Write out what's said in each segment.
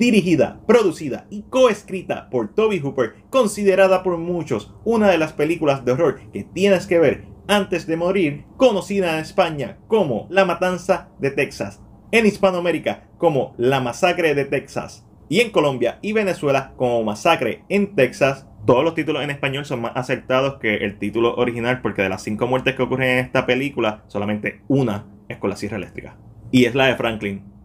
dirigida, producida y coescrita por Toby Hooper, considerada por muchos una de las películas de horror que tienes que ver antes de morir, conocida en España como La Matanza de Texas, en Hispanoamérica como La Masacre de Texas y en Colombia y Venezuela como Masacre en Texas. Todos los títulos en español son más acertados que el título original porque de las cinco muertes que ocurren en esta película, solamente una es con la sierra eléctrica. Y es la de Franklin.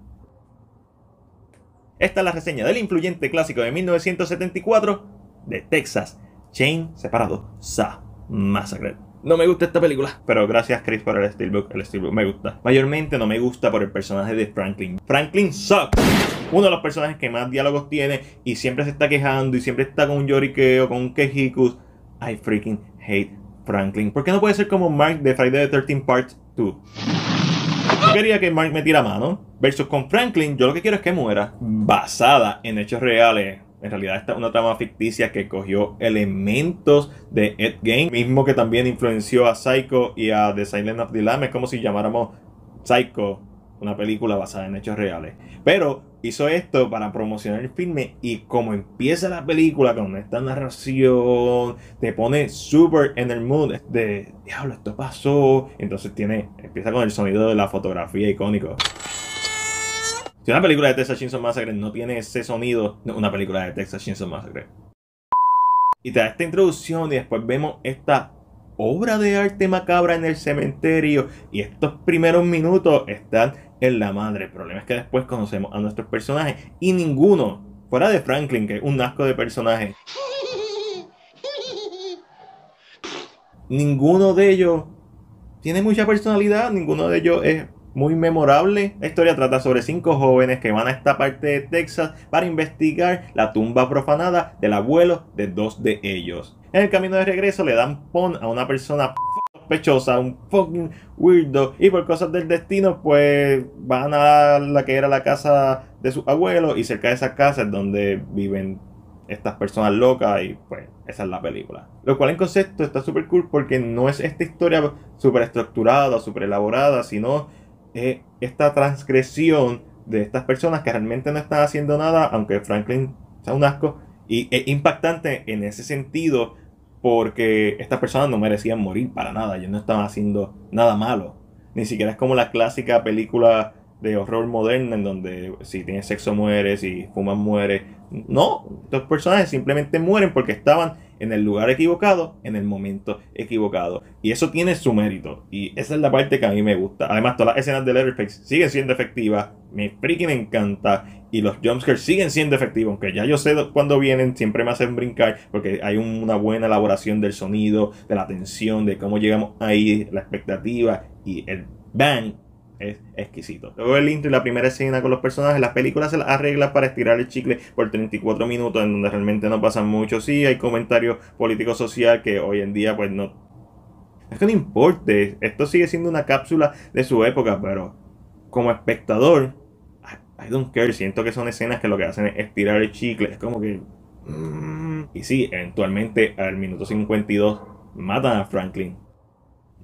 Esta es la reseña del influyente clásico de 1974 de Texas Chain Separado Sa Massacre. No me gusta esta película, pero gracias Chris por el Steelbook. El Steelbook me gusta. Mayormente no me gusta por el personaje de Franklin. Franklin sucks. Uno de los personajes que más diálogos tiene y siempre se está quejando y siempre está con un lloriqueo, con un quejicus. I freaking hate Franklin. ¿Por qué no puede ser como Mark de Friday the 13 Part 2? Yo quería que Mark me tira mano. Versus con Franklin, yo lo que quiero es que muera. Basada en hechos reales. En realidad esta es una trama ficticia que cogió elementos de Ed Game, mismo que también influenció a Psycho y a The Silent of the Lamb. Es como si llamáramos Psycho una película basada en hechos reales. Pero hizo esto para promocionar el filme y como empieza la película con esta narración, te pone súper en el mood de, diablo, esto pasó. Entonces tiene, empieza con el sonido de la fotografía icónico. Si una película de Texas Chainsaw Massacre no tiene ese sonido, una película de Texas Chainsaw Massacre. Y te da esta introducción y después vemos esta obra de arte macabra en el cementerio. Y estos primeros minutos están en la madre. El problema es que después conocemos a nuestros personajes y ninguno, fuera de Franklin, que es un asco de personaje, ninguno de ellos tiene mucha personalidad, ninguno de ellos es muy memorable. La historia trata sobre cinco jóvenes que van a esta parte de Texas para investigar la tumba profanada del abuelo de dos de ellos. En el camino de regreso le dan pon a una persona sospechosa, un fucking weirdo, y por cosas del destino, pues van a la que era la casa de su abuelo, y cerca de esa casa es donde viven estas personas locas, y pues esa es la película. Lo cual en concepto está súper cool porque no es esta historia súper estructurada, súper elaborada, sino esta transgresión de estas personas que realmente no están haciendo nada, aunque Franklin sea un asco, y es impactante en ese sentido porque estas personas no merecían morir para nada, ellos no estaban haciendo nada malo. Ni siquiera es como la clásica película de horror moderna en donde si tienes sexo mueres, si fumas mueres. No, estos personajes simplemente mueren porque estaban en el lugar equivocado, en el momento equivocado. Y eso tiene su mérito. Y esa es la parte que a mí me gusta. Además, todas las escenas de Letterface siguen siendo efectivas. Me freaking encanta. Y los jumpscares siguen siendo efectivos. Aunque ya yo sé cuando vienen, siempre me hacen brincar. Porque hay una buena elaboración del sonido, de la tensión, de cómo llegamos ahí, la expectativa y el bang es exquisito. Luego el intro y la primera escena con los personajes, las películas se las arregla para estirar el chicle por 34 minutos en donde realmente no pasan mucho. Sí, hay comentarios políticos social que hoy en día pues no... Es que no importe, esto sigue siendo una cápsula de su época, pero como espectador, I don't care, siento que son escenas que lo que hacen es estirar el chicle, es como que... Mm, y sí, eventualmente al minuto 52 matan a Franklin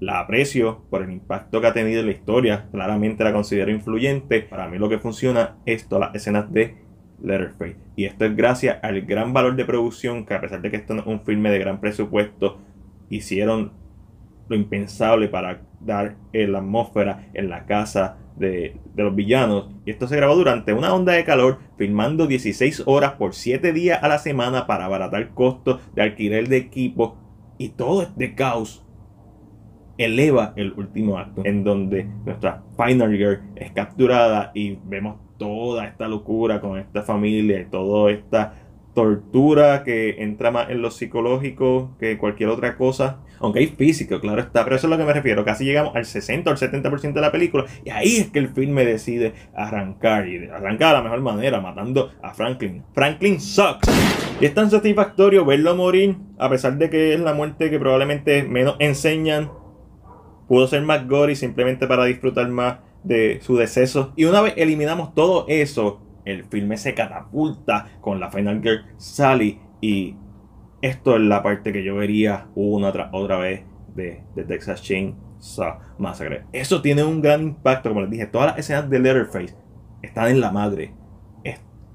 la aprecio por el impacto que ha tenido en la historia. Claramente la considero influyente. Para mí lo que funciona es todas las escenas de Letterface. Y esto es gracias al gran valor de producción que a pesar de que esto no es un filme de gran presupuesto, hicieron lo impensable para dar la atmósfera en la casa de, de, los villanos. Y esto se grabó durante una onda de calor, filmando 16 horas por 7 días a la semana para abaratar costos de alquiler de equipo. Y todo es de caos eleva el último acto, en donde nuestra Final Girl es capturada y vemos toda esta locura con esta familia y toda esta tortura que entra más en lo psicológico que cualquier otra cosa. Aunque hay físico, claro está, pero eso es lo que me refiero. Casi llegamos al 60 o al 70% de la película y ahí es que el filme decide arrancar y arrancar de la mejor manera, matando a Franklin. Franklin sucks. Y es tan satisfactorio verlo morir, a pesar de que es la muerte que probablemente menos enseñan pudo ser más gory simplemente para disfrutar más de su deceso. Y una vez eliminamos todo eso, el filme se catapulta con la Final Girl Sally. Y esto es la parte que yo vería una tras otra vez de, de Texas Chainsaw Massacre. Eso tiene un gran impacto, como les dije, todas las escenas de Letterface están en la madre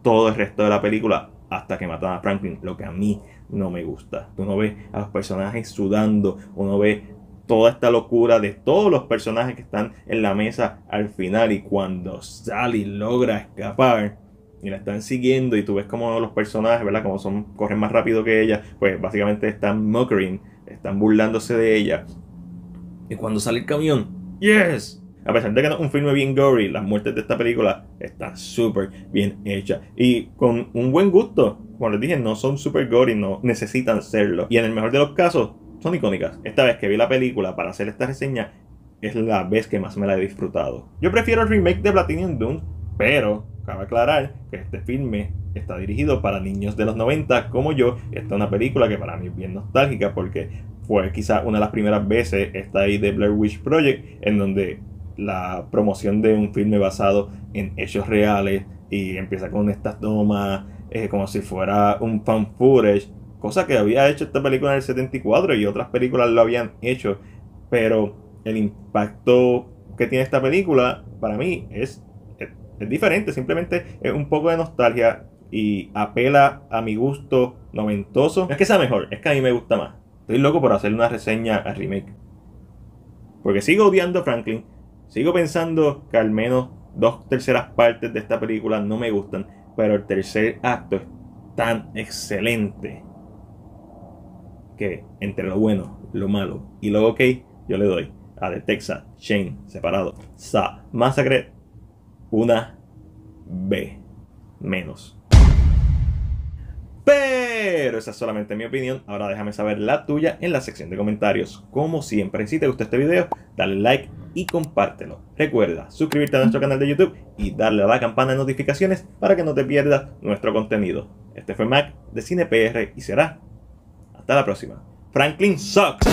todo el resto de la película hasta que matan a Franklin, lo que a mí no me gusta. Uno ve a los personajes sudando, uno ve toda esta locura de todos los personajes que están en la mesa al final y cuando Sally logra escapar y la están siguiendo y tú ves como los personajes, ¿verdad? Como son, corren más rápido que ella, pues básicamente están mockering, están burlándose de ella. Y cuando sale el camión, ¡yes! A pesar de que no es un filme bien gory, las muertes de esta película están súper bien hechas. Y con un buen gusto. Como les dije, no son super gory, no necesitan serlo. Y en el mejor de los casos, son icónicas. Esta vez que vi la película para hacer esta reseña, es la vez que más me la he disfrutado. Yo prefiero el remake de Platinum Doom, pero cabe aclarar que este filme está dirigido para niños de los 90 como yo. Esta es una película que para mí es bien nostálgica porque fue quizá una de las primeras veces esta ahí de Blair Witch Project en donde la promoción de un filme basado en hechos reales y empieza con estas tomas eh, como si fuera un fan footage, cosa que había hecho esta película en el 74 y otras películas lo habían hecho, pero el impacto que tiene esta película para mí es, es, diferente, simplemente es un poco de nostalgia y apela a mi gusto noventoso. No es que sea mejor, es que a mí me gusta más. Estoy loco por hacer una reseña al remake. Porque sigo odiando a Franklin, Sigo pensando que al menos dos terceras partes de esta película no me gustan, pero el tercer acto es tan excelente que entre lo bueno, lo malo y lo ok, yo le doy a The Texas Shane separado. Sa Massacre una B menos. Pero esa es solamente mi opinión. Ahora déjame saber la tuya en la sección de comentarios. Como siempre, si te gustó este video, dale like y compártelo. Recuerda suscribirte a nuestro canal de YouTube y darle a la campana de notificaciones para que no te pierdas nuestro contenido. Este fue Mac de CinePR y será hasta la próxima. Franklin sucks.